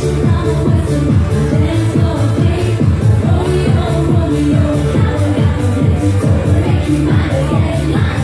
Mine, yeah, mine.